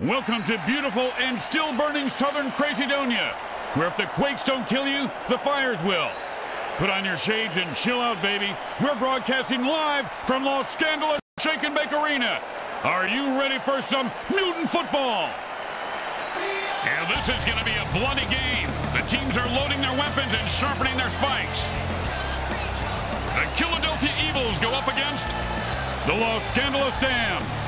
Welcome to beautiful and still burning southern Crazydonia, where if the quakes don't kill you, the fires will. Put on your shades and chill out, baby. We're broadcasting live from Los Scandalous Shake and Bake Arena. Are you ready for some mutant football? Yeah, this is going to be a bloody game. The teams are loading their weapons and sharpening their spikes. The Killadelphia Evils go up against the Los Scandalous Damned.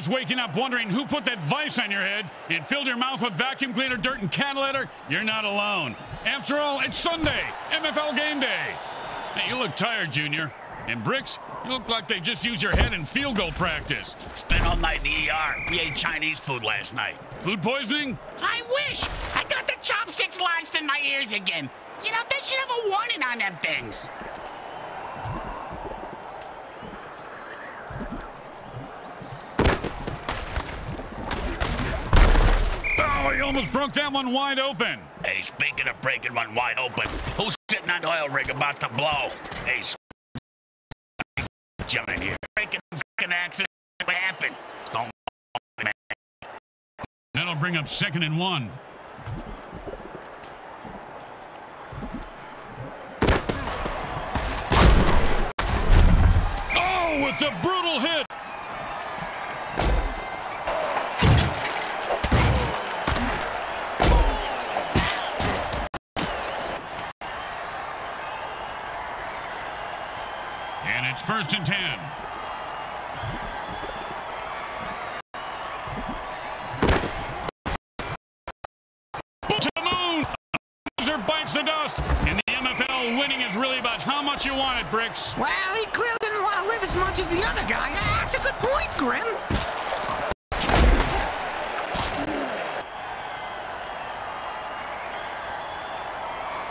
If waking up wondering who put that vice on your head and filled your mouth with vacuum cleaner, dirt, and cat litter, you're not alone. After all, it's Sunday, MFL game day. Hey, you look tired, Junior. And Bricks, you look like they just used your head in field goal practice. Spent all night in the ER. We ate Chinese food last night. Food poisoning? I wish. I got the chopsticks lodged in my ears again. You know, they should have a warning on them things. Oh, he almost broke that one wide open. Hey, speaking of breaking one wide open, who's sitting on the oil rig about to blow? Hey, jumping here. Breaking fucking accident. What happened? Don't man. That'll bring up second and one. Oh, with the brutal hit. It's first and ten. to the moon. Loser bites the dust. In the MFL, winning is really about how much you want it, Bricks. Well, he clearly didn't want to live as much as the other guy. Ah, that's a good point, Grim.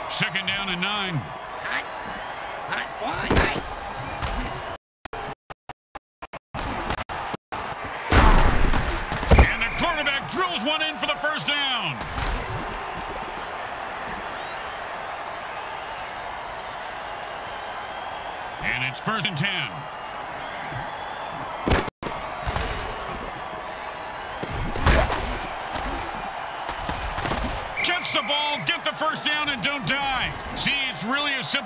Second down and nine. Hot, hot, one, hot.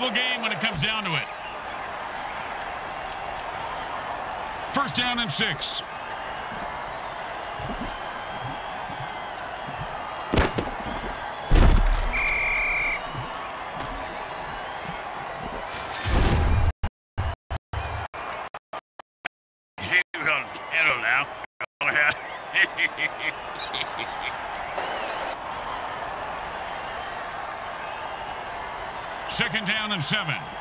Game when it comes down to it. First down and six. seven.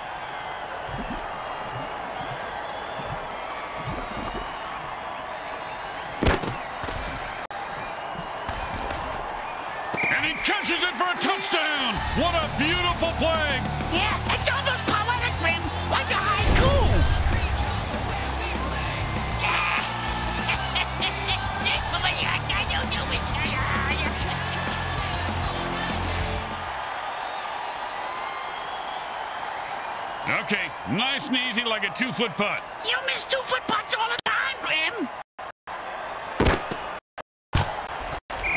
Like a two-foot putt. You miss two-foot putts all the time, Grim.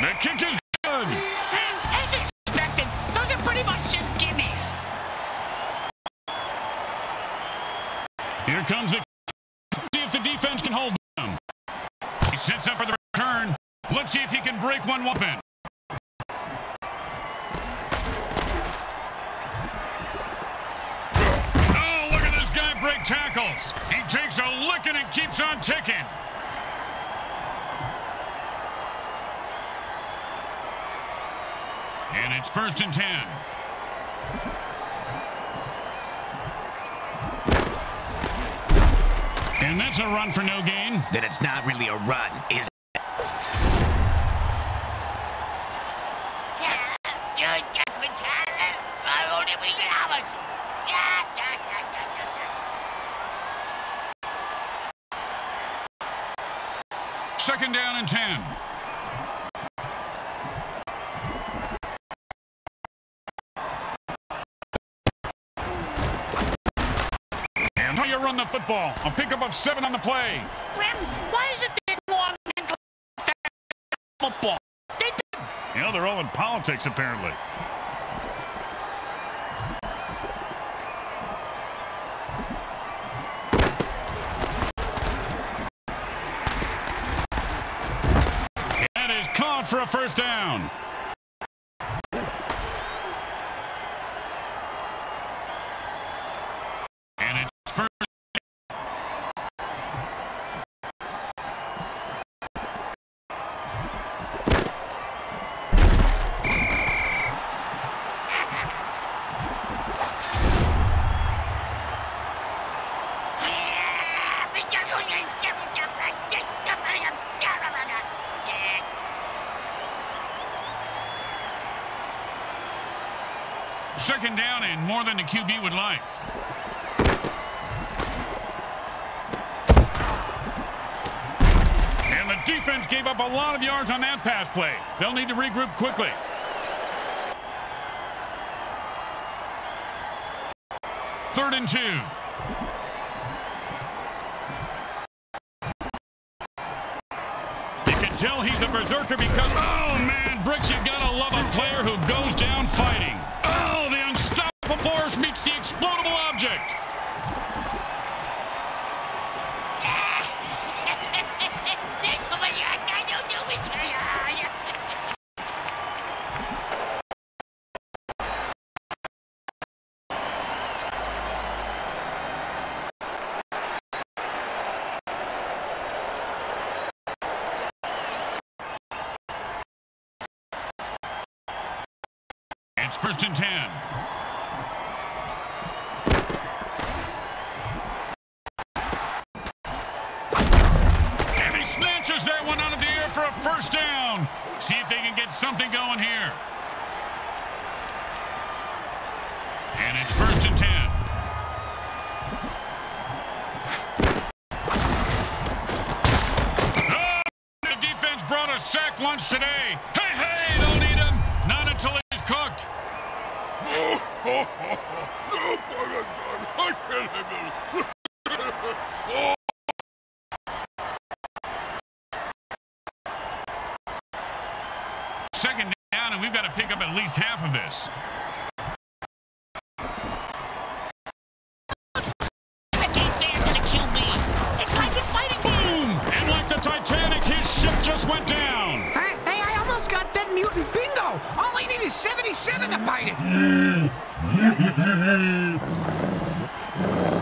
The kick is good. As expected, those are pretty much just gimmies. Here comes the see if the defense can hold them. He sets up for the return. Let's see if he can break one open. A and keeps on ticking. And it's first and ten. And that's a run for no gain. Then it's not really a run, is it? Yeah, we get ours. Yeah, yeah, yeah, yeah, yeah. Second down and 10. And how you run the football. A pickup of seven on the play. Glenn, why is it that long football? They You know, they're all in politics, apparently. That for a first down. And it's first. Second down and more than the QB would like. And the defense gave up a lot of yards on that pass play. They'll need to regroup quickly. Third and two. You can tell he's a berserker because, oh man, force meets the explodable object. It's first and ten. 27 to bite it.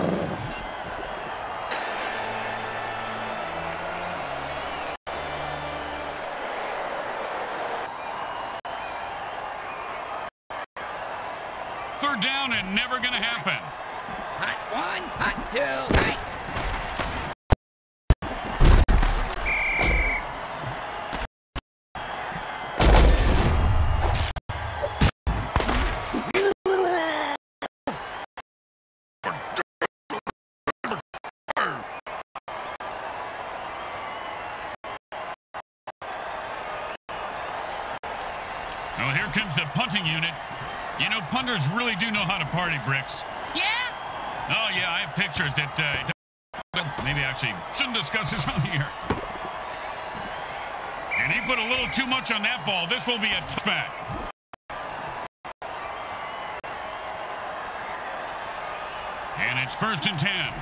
You really do know how to party, Bricks. Yeah? Oh, yeah, I have pictures that, uh, well, maybe actually shouldn't discuss this on here. And he put a little too much on that ball. This will be a touchback. And it's first and ten.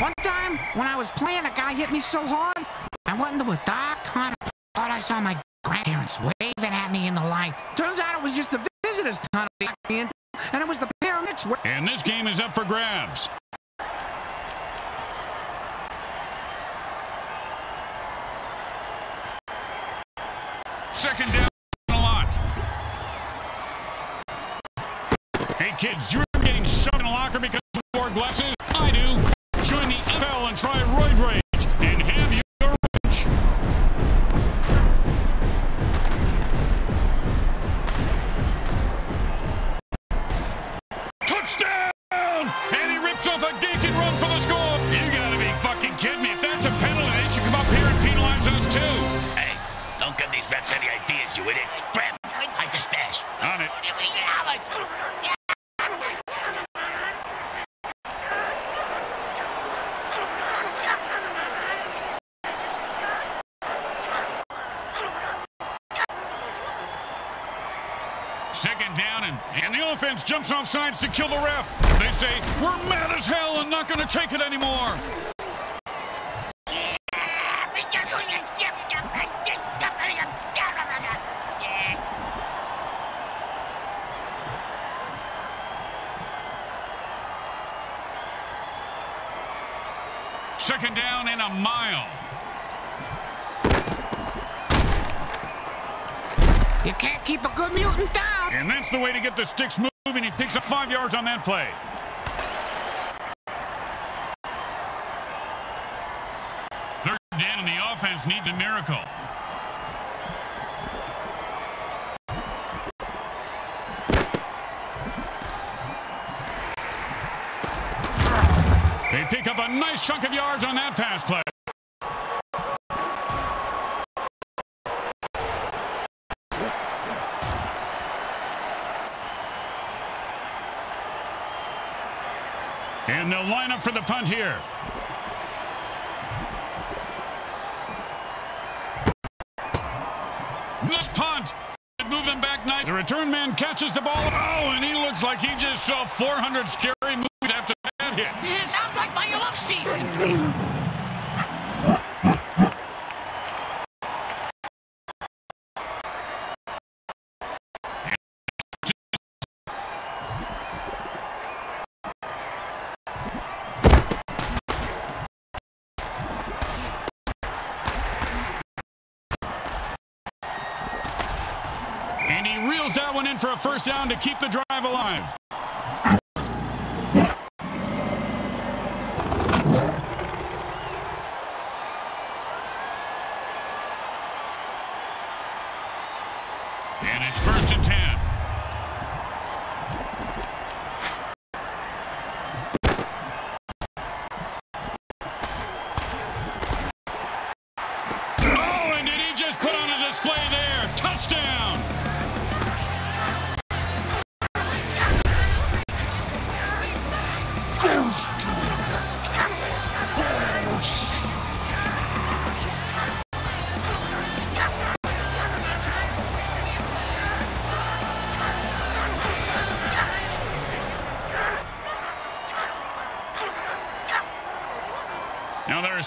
One time, when I was playing, a guy hit me so hard, I went into a dark tunnel. Thought I saw my grandparents waving at me in the light. Turns out it was just the visitors tunnel and it was the pyramids. And this game is up for grabs. Second down a lot. Hey kids, you're getting shoved in a locker because you wore glasses? Offense jumps off sides to kill the ref. They say, we're mad as hell and not going to take it anymore. Second down and a mile. You can't keep a good mutant down. And that's the way to get the sticks moving. He picks up five yards on that play. Third down, and the offense needs a miracle. They pick up a nice chunk of yards on that pass play. And they'll line up for the punt here. Nice punt. Them back nice. The return man catches the ball. Oh, and he looks like he just saw 400 scary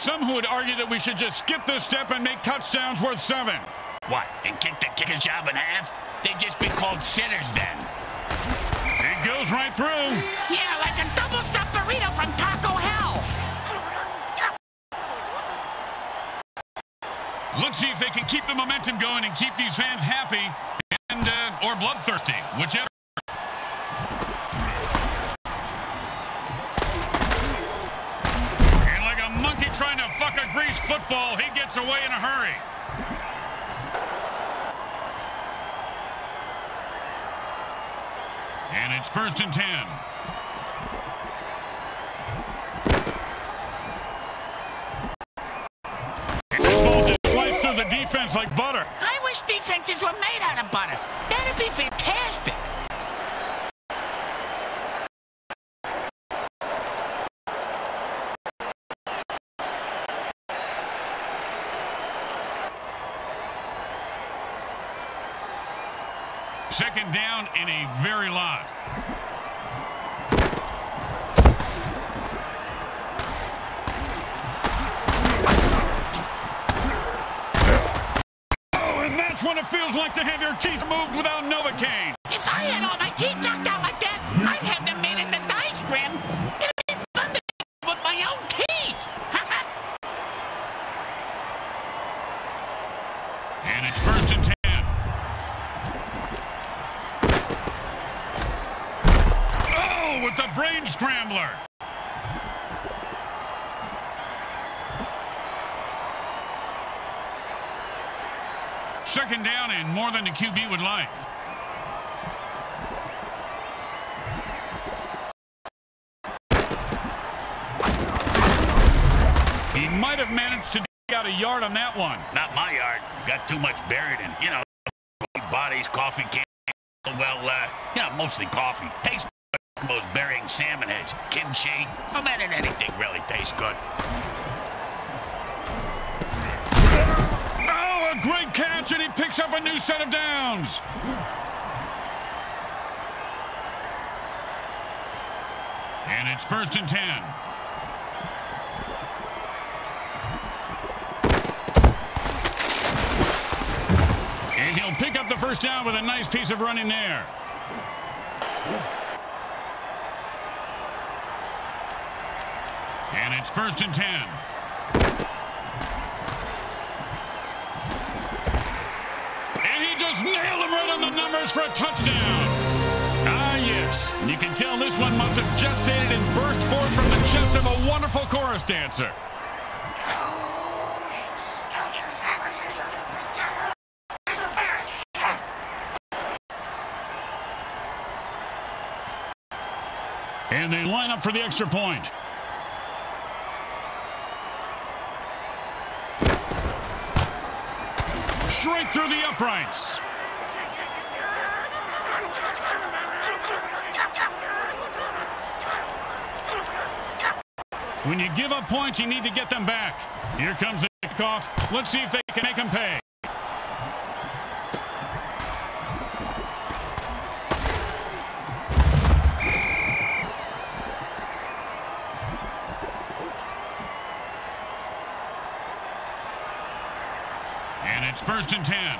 some who would argue that we should just skip this step and make touchdowns worth seven. What, and kick the kicker's job in half? They'd just be called sitters then. It goes right through. Yeah, like a double stuffed burrito from Taco Hell. Let's see if they can keep the momentum going and keep these fans happy and uh, or bloodthirsty, whichever. Wish defenses were made out of butter. That'd be fantastic. Second down in a very lot. Oh, and that's what it feels like to have your teeth moved without Novocaine. If I had all my teeth knocked out like that, I'd have them made into dice grim. It'd be fun to with my own teeth. And it's first and ten. Oh, with the brain scrambler. Second down and more than the QB would like. He might have managed to dig out a yard on that one. Not my yard. Got too much buried in, you know, bodies, coffee cans. Well, uh, mostly coffee. Tastes most burying salmon heads, kimchi, fermented anything really tastes good. Catch, and he picks up a new set of downs. And it's first and ten. And he'll pick up the first down with a nice piece of running there. And it's first and ten. Just nailed him right on the numbers for a touchdown. Ah, yes. You can tell this one must have gestated and burst forth from the chest of a wonderful chorus dancer. And they line up for the extra point. Straight through the uprights. When you give up points, you need to get them back. Here comes the kickoff. Let's see if they can make them pay. And it's first and ten.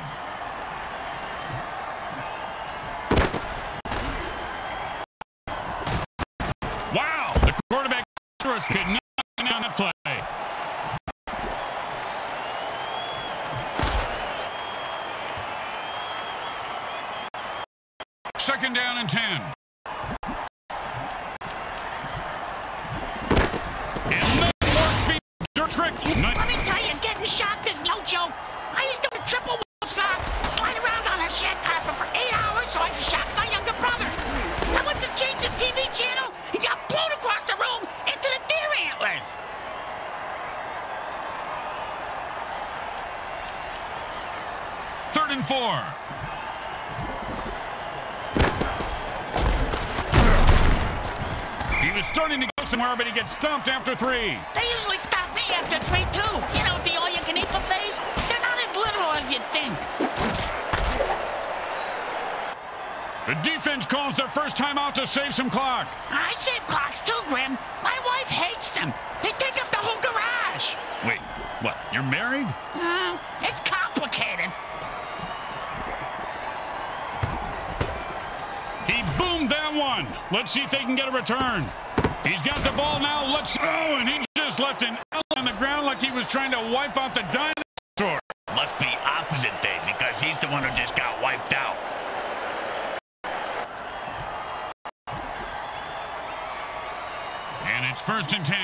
After three. He's got the ball now. Let's go. Oh, and he just left an L on the ground like he was trying to wipe out the dinosaur. Must be opposite day because he's the one who just got wiped out. And it's first and 10.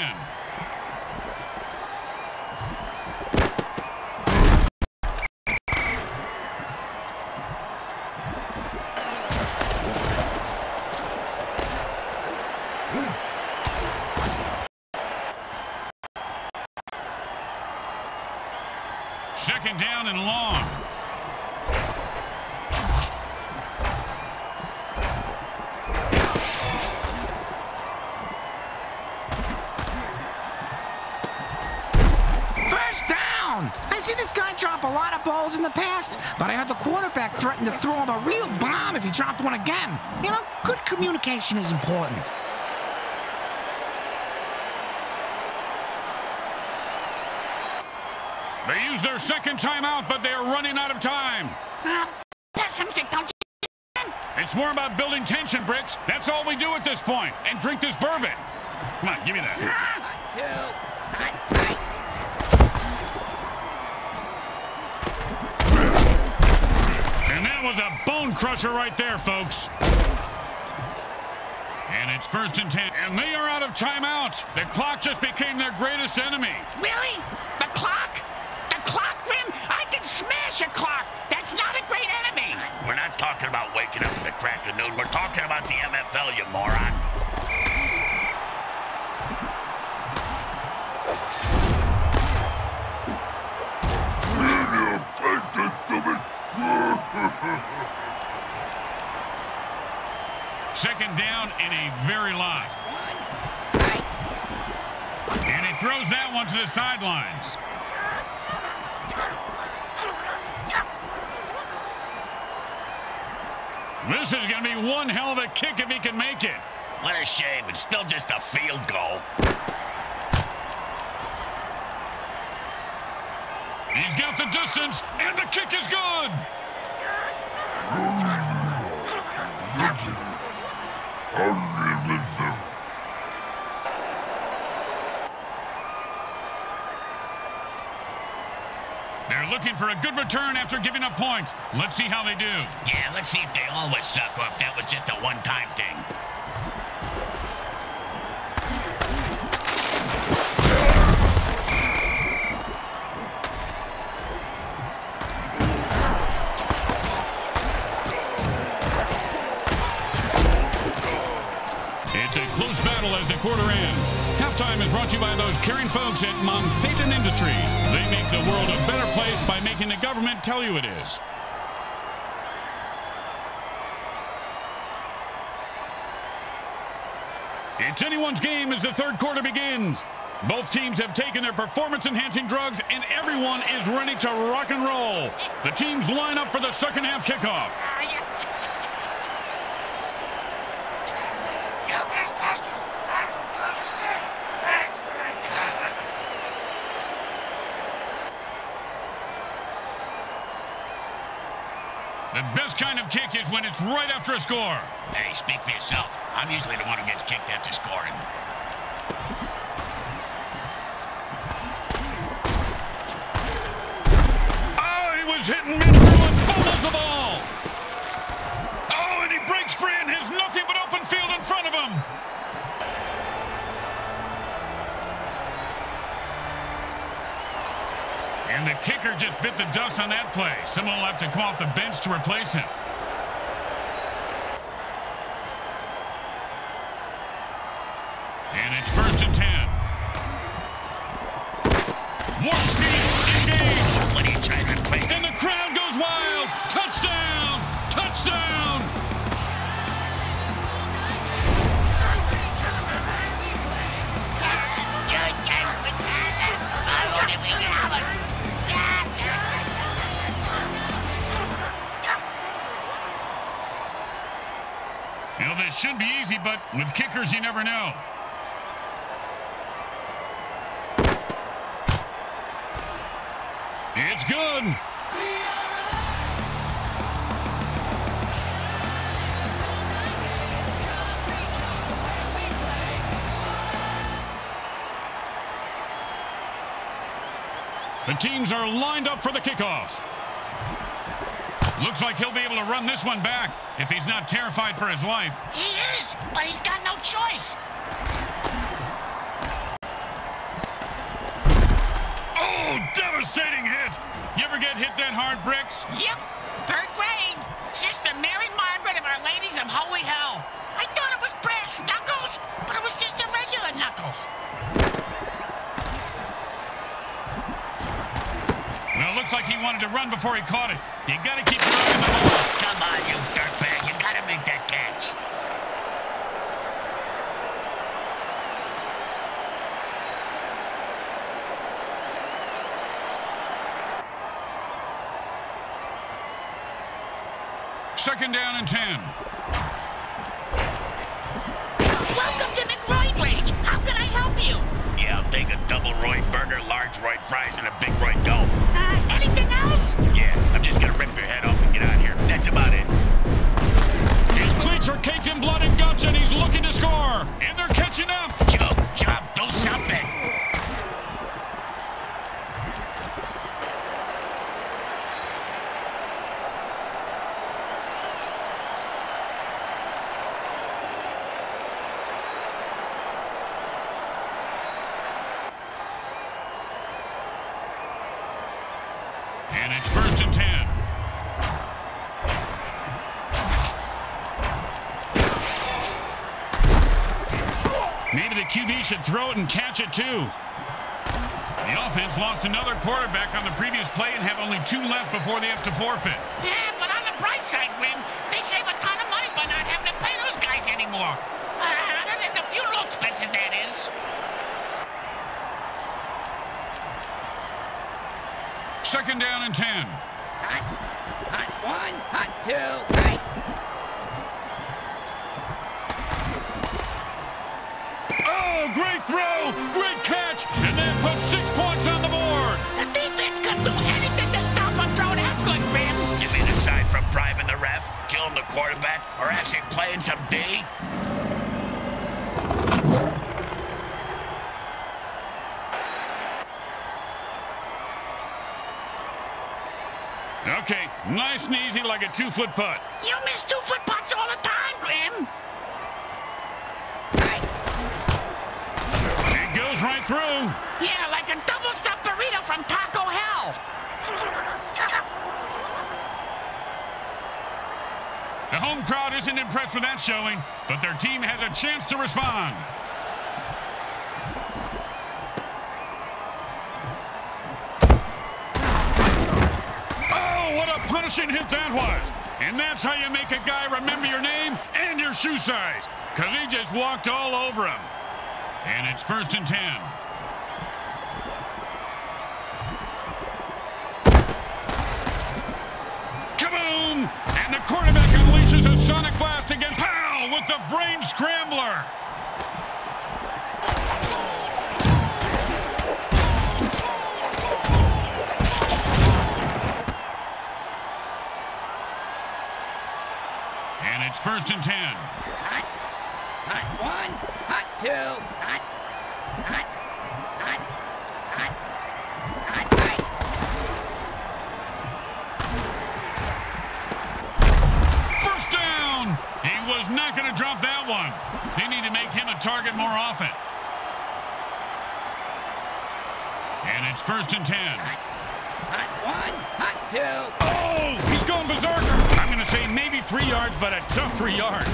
And long. First down! I've seen this guy drop a lot of balls in the past, but I heard the quarterback threaten to throw him a real bomb if he dropped one again. You know, good communication is important. They use their second timeout, but they are running out of time. Pessimistic, don't you? It's more about building tension, Bricks. That's all we do at this point. And drink this bourbon. Come on, give me that. Hot two. Hot, hot. And that was a bone crusher right there, folks. And it's first and ten. And they are out of timeout. The clock just became their greatest enemy. Really? your clock. That's not a great enemy. We're not talking about waking up at the crack of noon. We're talking about the MFL, you moron. Second down in a very lot. And he throws that one to the sidelines. This is going to be one hell of a kick if he can make it. What a shame. It's still just a field goal. He's got the distance, and the kick is good. They're looking for a good return after giving up points. Let's see how they do. Yeah, let's see if they always suck or if that was just a one-time thing. It's a close battle as the quarter ends. Is brought to you by those caring folks at Monsatan Industries. They make the world a better place by making the government tell you it is. It's anyone's game as the third quarter begins. Both teams have taken their performance-enhancing drugs, and everyone is ready to rock and roll. The teams line up for the second half kickoff. Ah, The best kind of kick is when it's right after a score. Hey, speak for yourself. I'm usually the one who gets kicked after scoring. Oh, he was hitting mid-throw and fumbles the ball. Oh, and he breaks free and has nothing but open field in front of him. And the kicker just bit the dust on that play. Someone will have to come off the bench to replace him. With kickers, you never know. It's good. The teams are lined up for the kickoff. Looks like he'll be able to run this one back if he's not terrified for his life. He is, but he's got no choice. Oh, devastating hit. You ever get hit that hard, Bricks? Yep, third grade. Sister Mary Margaret of Our Ladies of Holy Hell. I thought it was brass knuckles, but it was just a regular knuckles. Well, looks like he wanted to run before he caught it. You got to keep your eye on the ball. Come on, you dirtbag. You gotta make that catch. Second down and 10. Welcome to McRoyd Wage. How can I help you? Yeah, I'll take a double Roy burger, large Roy fries, and a big Roy dough. Uh, anything else? Yeah, I'm just That's about it. His cleats are caked in blood and guts, and he's looking to score. And should throw it and catch it too. The offense lost another quarterback on the previous play and have only two left before they have to forfeit. Yeah, but on the bright side, Win, they save a ton of money by not having to pay those guys anymore. game look? Uh, other than the funeral expenses, that is. Second down and 10. Hot, hot one, hot two, right. Great throw! Great catch! And that puts six points on the board! The defense could do anything to stop a throw that good, Grim. You mean aside from bribing the ref, killing the quarterback, or actually playing some D? Okay, nice and easy like a two-foot putt. You missed two-foot goes right through. Yeah, like a double-stuffed burrito from Taco Hell. The home crowd isn't impressed with that showing, but their team has a chance to respond. Oh, what a punishing hit that was. And that's how you make a guy remember your name and your shoe size, because he just walked all over him. And it's first and ten. Kaboom! And the quarterback unleashes a sonic blast against Pow with the brain scrambler. And it's first and ten. Hot, hot one, two, hot, hot, hot, hot, hot, right. First down! He was not going to drop that one. They need to make him a target more often. And it's first and ten. Hot, hot one, hot two. Oh, he's going berserker. I'm going to say maybe three yards, but a tough three yards.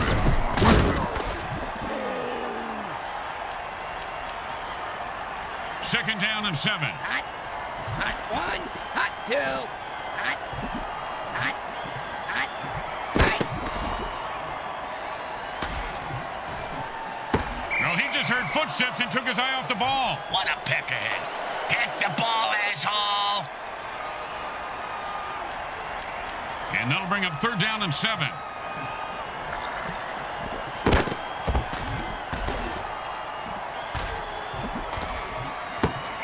Second down and seven. Hot, hot one, hot two, hot, hot, hot, right. Well, he just heard footsteps and took his eye off the ball. What a peck ahead. Get the ball, asshole! And that'll bring up third down and seven.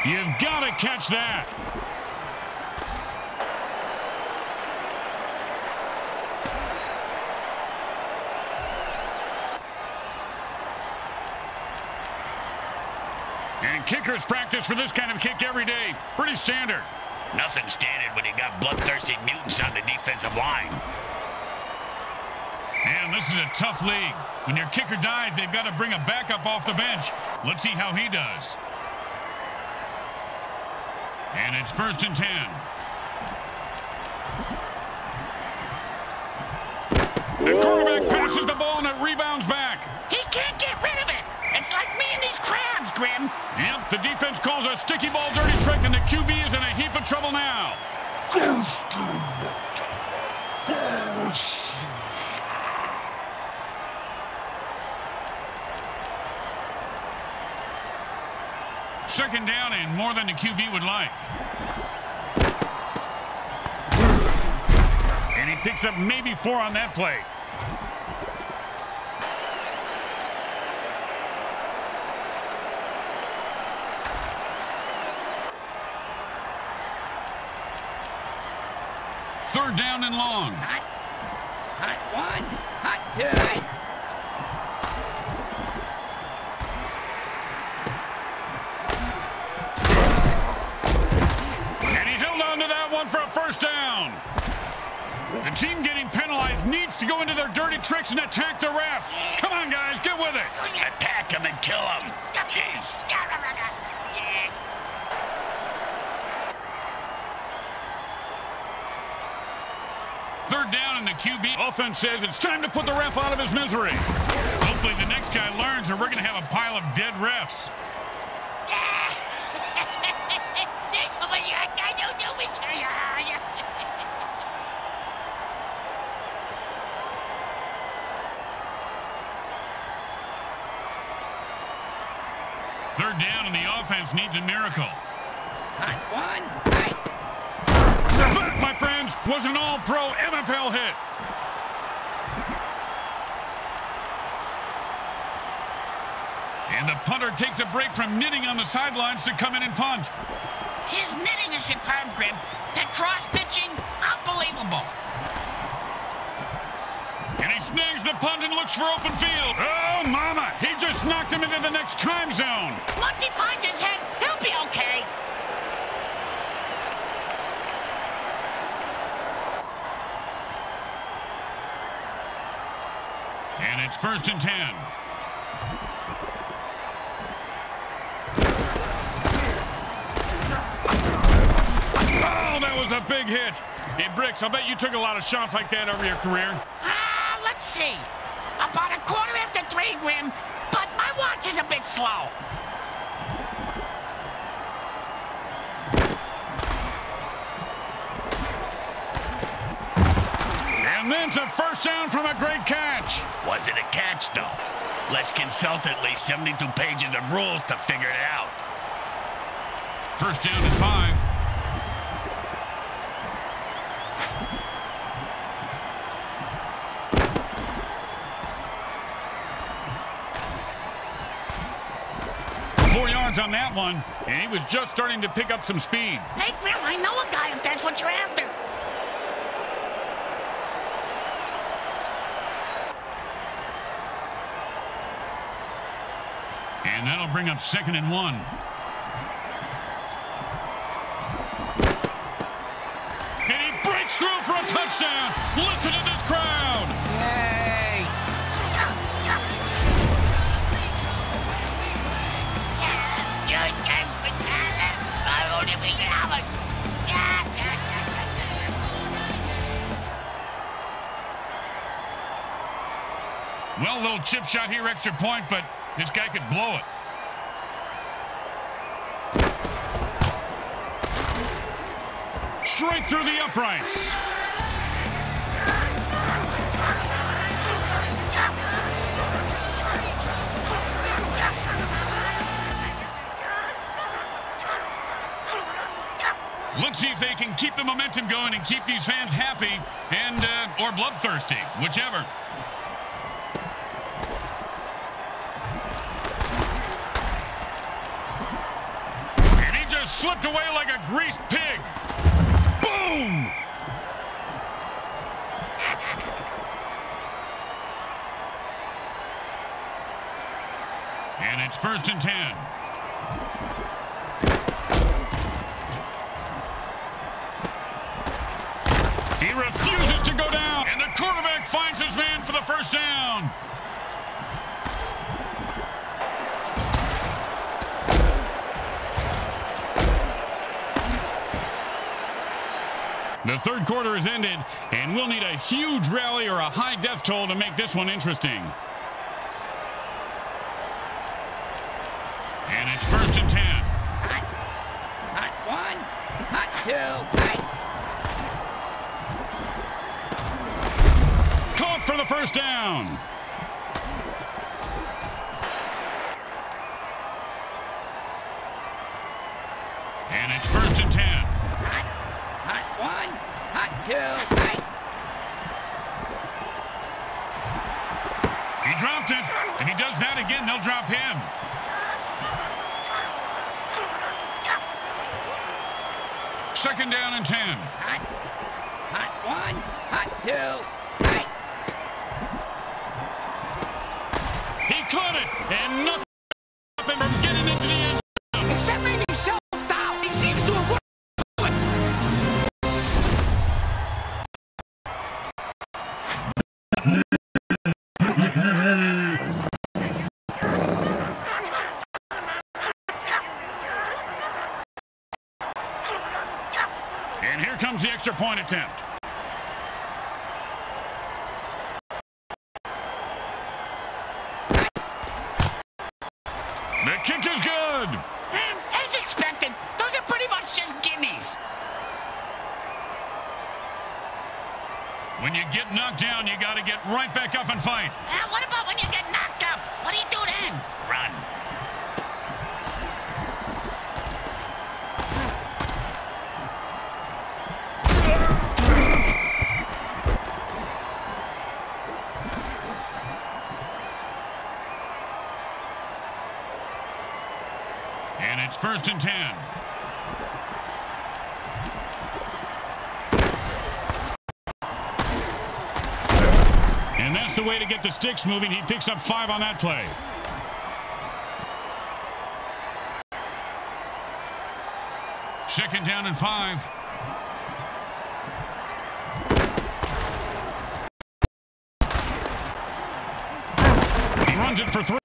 You've got to catch that. And kickers practice for this kind of kick every day. Pretty standard. Nothing standard when you got bloodthirsty mutants on the defensive line. And this is a tough league. When your kicker dies, they've got to bring a backup off the bench. Let's see how he does. And it's first and ten. The quarterback passes the ball and it rebounds back. He can't get rid of it. It's like me and these crabs, Grim. Yep, the defense calls a sticky ball dirty trick and the QB is in a heap of trouble now. Second down and more than the QB would like. And he picks up maybe four on that play. Third down and long. Hot, hot one, hot two, team getting penalized needs to go into their dirty tricks and attack the ref. Come on, guys, get with it. Attack him and kill him. Jeez. Third down and the QB offense says it's time to put the ref out of his misery. Hopefully the next guy learns or we're going to have a pile of dead refs. Third down, and the offense needs a miracle. Hot one, hot. That, my friends, was an all-pro MFL hit. And the punter takes a break from knitting on the sidelines to come in and punt. His knitting is superb, Grim. That cross-stitching, unbelievable. And he snags the punt and looks for open field. Oh, mama! He just knocked him into the next time zone. Once he finds his head, he'll be okay. And it's first and ten. Oh, that was a big hit. Hey, Bricks, I bet you took a lot of shots like that over your career. Ah, let's see. About a quarter after three, Grim, but my watch is a bit slow. And then a first down from a great catch. Was it a catch, though? Let's consult at least 72 pages of rules to figure it out. First down and five. Four yards on that one, and he was just starting to pick up some speed. Hey, Grim, I know a guy if that's what you're after. And that'll bring up second and one. Well, little chip shot here, extra point, but this guy could blow it. Straight through the uprights. Let's see if they can keep the momentum going and keep these fans happy and uh, or bloodthirsty, whichever. And he just slipped away like a greased pig. Boom! And it's first and ten. He refuses to go down, and the quarterback finds his man for the first down. The third quarter has ended, and we'll need a huge rally or a high death toll to make this one interesting. And it's first and ten. Hot. Hot one, hot two, hot. Caught for the first down. And it's first and ten. Hot. Hot one, hot two, hot. He dropped it. If he again, they'll drop him. Second down and ten. Hot. Hot one, hot two, hot. He caught it, and nothing comes the extra point attempt. The kick is good. Hmm, As expected, those are pretty much just gimmies. When you get knocked down, you got to get right back up and fight. Uh, what about when you get knocked up? What do you do then? Run. first and ten. And that's the to get the sticks moving. He picks up five on that play. Second down and five. He runs it for three.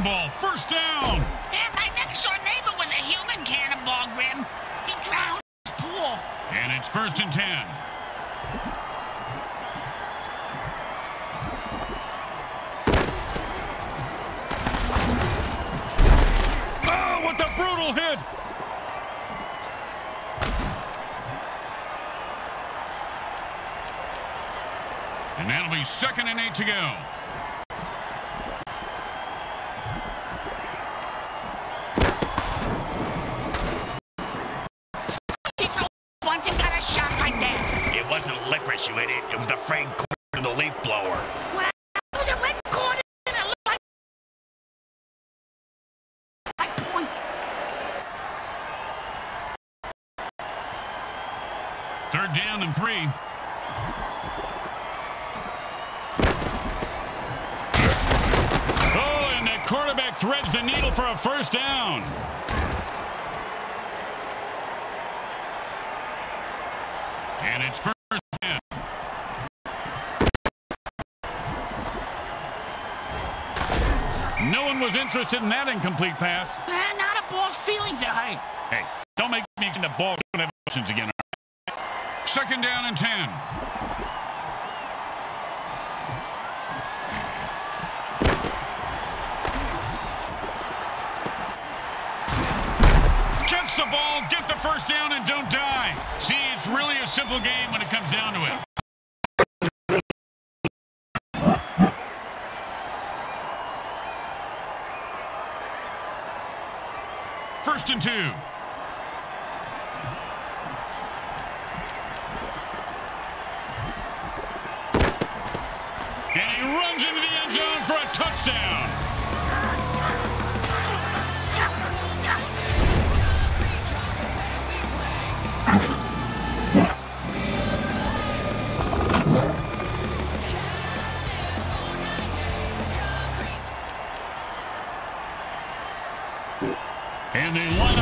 Cannonball. First down. And my next door neighbor was a human cannonball, Grim. He drowned in his pool. And it's first and ten. Oh, what the brutal hit! And that'll be second and eight to go. He fell once and got a shot like that. It wasn't licorice, you idiot. It was the frayed cord of the leaf blower. Well, it was a red cord and it looked like... like point. Third down and three. Oh, and the quarterback threads the needle for a first down. And it's first down. No one was interested in that incomplete pass. Uh, now the ball's feelings are hurt. Hey, don't make me the ball don't have options again. Second down and 10. Catch the ball, get the first down, and don't die. See, it's really a simple game when it comes down to it.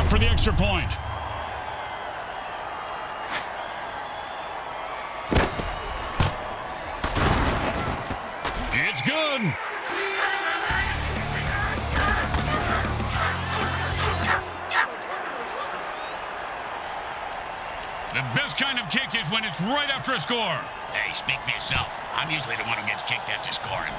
For the extra point. It's good. The best kind of kick is when it's right after a score. Hey, speak for yourself. I'm usually the one who gets kicked after scoring.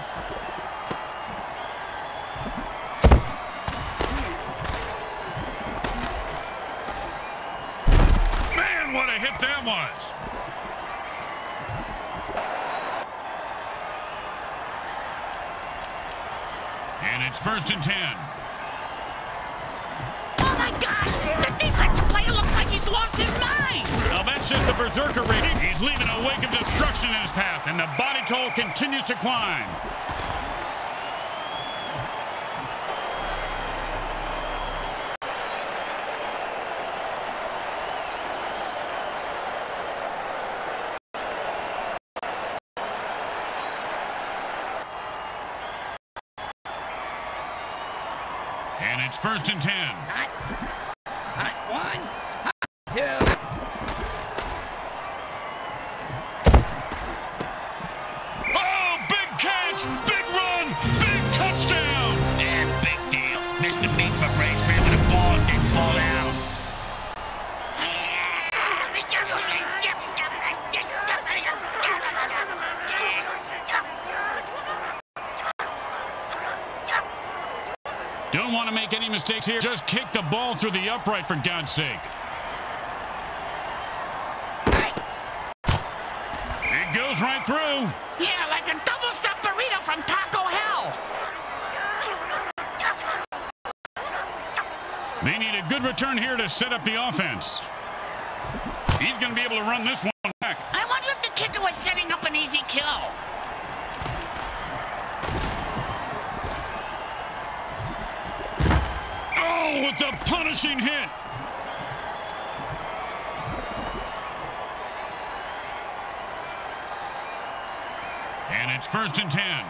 Hit that was. And it's first and ten. Oh my gosh! The defensive player looks like he's lost his mind! Now that's just the berserker rating. He's leaving a wake of destruction in his path, and the body toll continues to climb. First and ten. Hot. Hot one. Hot two. Oh, big catch, big run, big touchdown. Yeah, big deal. Missed the beat for break mistakes here. Just kick the ball through the upright, for God's sake. It goes right through. Yeah, like a double-stuffed burrito from Taco Hell. They need a good return here to set up the offense. He's going to be able to run this one back. I wonder if the kicker was setting up an easy kill. Oh, with the punishing hit. And it's first and ten.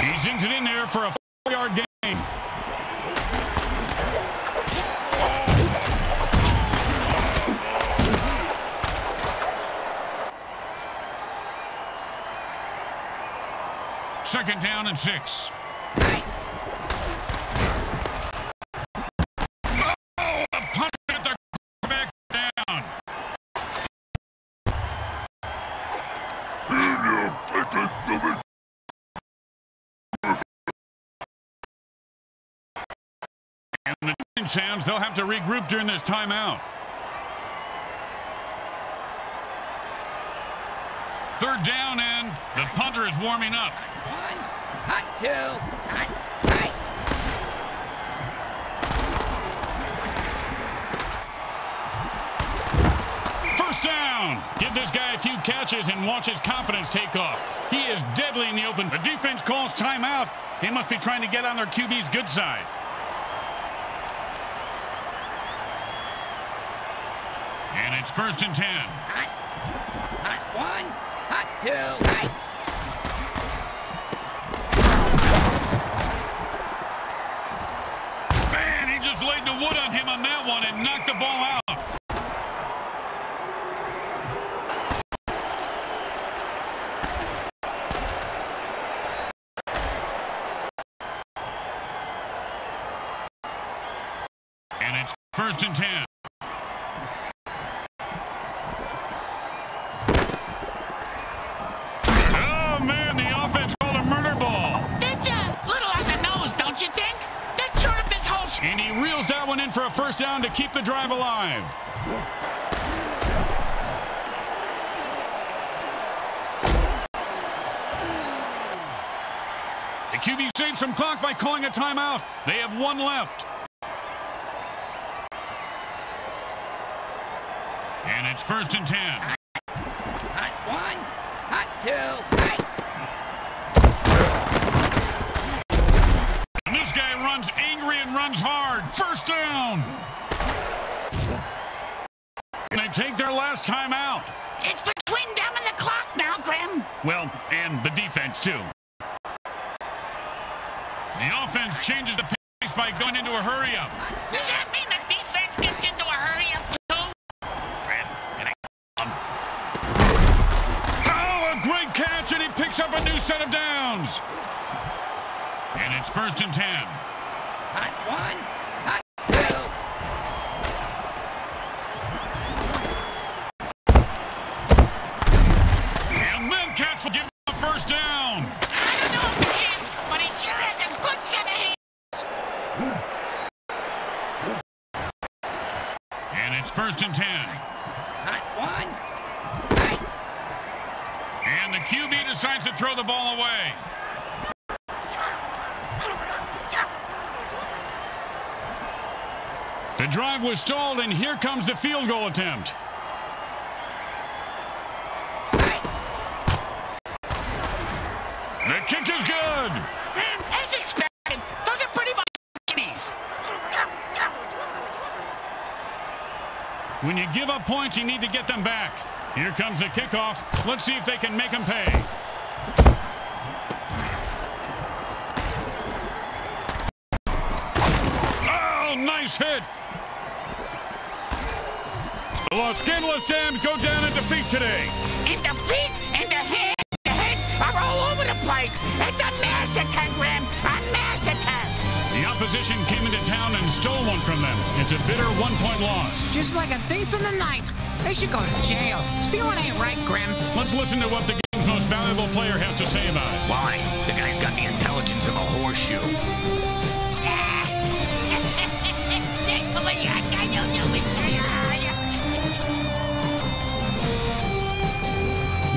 He zings it in there for a four-yard gain. Second down and six. Oh, Giants fans, they'll have to regroup during this timeout. Third down, and the punter is warming up. Hot two, hot, hot. First down. Give this guy a few catches and watch his confidence take off. He is deadly in the open. The defense calls timeout. They must be trying to get on their QB's good side. And it's first and ten. Hot, hot one, hot two, hot. Man, wood on him on that one and knocked the ball out. And it's first and ten. For a first down to keep the drive alive. The QB saves some clock by calling a timeout. They have one left. And it's first and ten. Hot one, hot two, hot. And this guy runs runs hard. First down. And they take their last time out. It's between them and the clock now, Grim. Well, and the defense, too. The offense changes the pace by going into a hurry-up. Does that mean the defense gets into a hurry-up, too? Brad, can I Oh, a great catch, and he picks up a new set of downs. And it's first and ten. Hot one, hot two. And then catch will give him a first down. I don't know if he is, but he sure has a good set of hands. And it's first and ten. Hot one, hot. And the QB decides to throw the ball away. The drive was stalled, and here comes the field goal attempt. The kick is good. As expected, those are pretty much. When you give up points, you need to get them back. Here comes the kickoff. Let's see if they can make them pay. Oh, nice hit. The Los Scandalous Damned go down in defeat today. And the feet and the hands, the heads are all over the place. It's a massacre, Grim. A massacre. The opposition came into town and stole one from them. It's a bitter one-point loss. Just like a thief in the night. They should go to jail. Stealing ain't right, Grim. Let's listen to what the game's most valuable player has to say about it. why? The guy's got the intelligence of a horseshoe.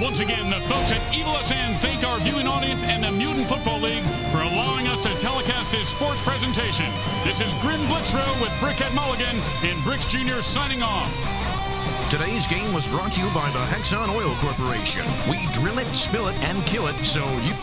Once again, the folks at Evil SN thank our viewing audience and the Mutant Football League for allowing us to telecast this sports presentation. This is Grim Blitzrow with Brickhead Mulligan and Bricks Jr. signing off. Today's game was brought to you by the Hexon Oil Corporation. We drill it, spill it, and kill it so you